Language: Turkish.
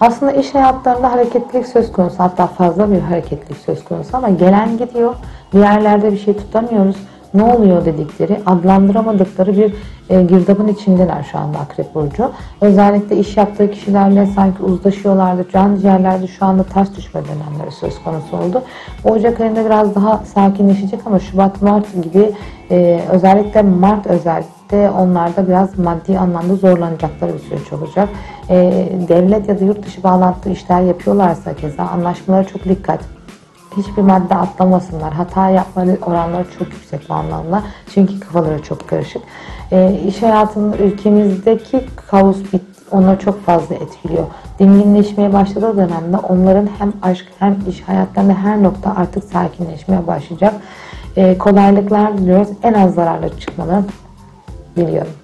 Aslında iş hayatlarında hareketlilik söz konusu hatta fazla bir hareketlilik söz konusu ama gelen gidiyor. Bir yerlerde bir şey tutamıyoruz. Ne oluyor dedikleri, adlandıramadıkları bir e, girdabın içindeler şu anda Akrep Burcu. Özellikle iş yaptığı kişilerle sanki uzlaşıyorlardı. Can ciğerlerde şu anda ters düşme dönemleri söz konusu oldu. Ocak ayında biraz daha sakinleşecek ama Şubat, Mart gibi e, özellikle Mart özellikle onlarda biraz maddi anlamda zorlanacakları bir süreç olacak. E, devlet ya da yurt dışı bağlantılı işler yapıyorlarsa keza anlaşmalara çok dikkat hiçbir madde atlamasınlar. Hata yapma oranları çok yüksek bu anlamda. Çünkü kafaları çok karışık. E, iş hayatının ülkemizdeki kaos bit onları çok fazla etkiliyor. Dinginleşmeye başladığı dönemde onların hem aşk hem iş hayatlarında her nokta artık sakinleşmeye başlayacak. E, kolaylıklar diliyoruz. En az zararla çıkmalarını Obrigada.